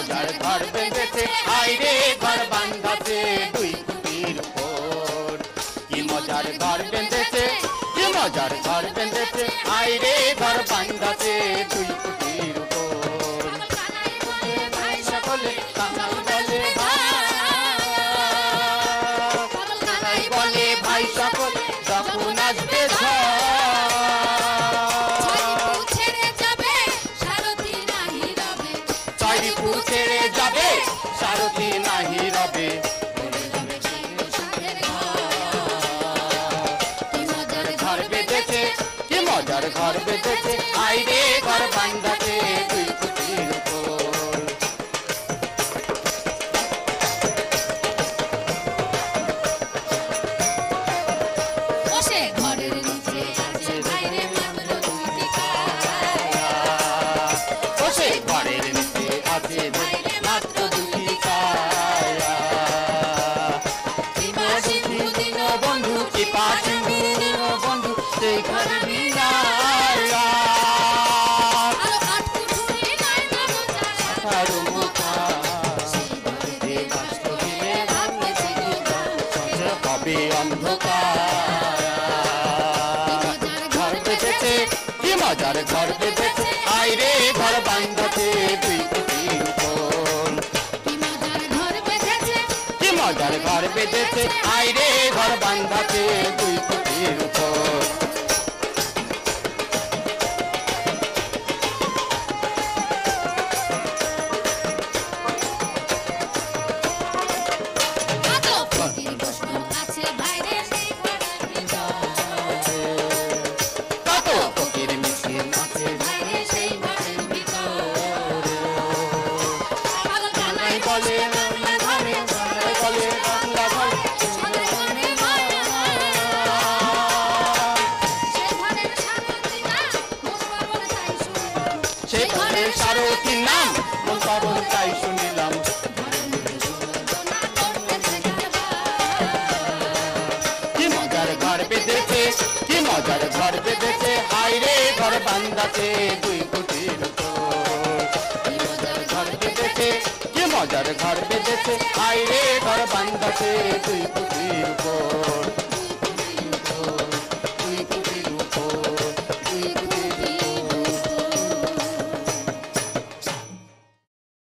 মজার ঘর বেঁধেছে। আইরে ঘর বান্ধাছে দুই কুটির উপর কি মজার ঘর বেঁধেছে, কি মজার ঘর বেঁধেছে। আইরে ঘর বান্ধাছে দুই চারিপু ছেড়ে যাবে সারথি নাহি রবে। ঘর বেঁধেছে? কি মজার ঘর বেঁধেছে? আইরে ঘর বান্ধাছে মজার ঘর বেঁধেছে আইরে ঘর বান্ধাছে দুই কুটির উপর কি মজার ঘর বেঁধেছে? আইরে, ঘর বান্ধাছে দুই বলে বাংলা বলে বাংলা সারথি বলে সে ঘরের সারথির নাম মন পাবন তাই শুনিলাম। কি মজার ঘর বেঁধেছে, কি মজার ঘর বান্ধাছে দুই কুটির কি মজার ঘর বেঁধেছে আইরে ঘর বান্ধাছে দুই কুটির উপর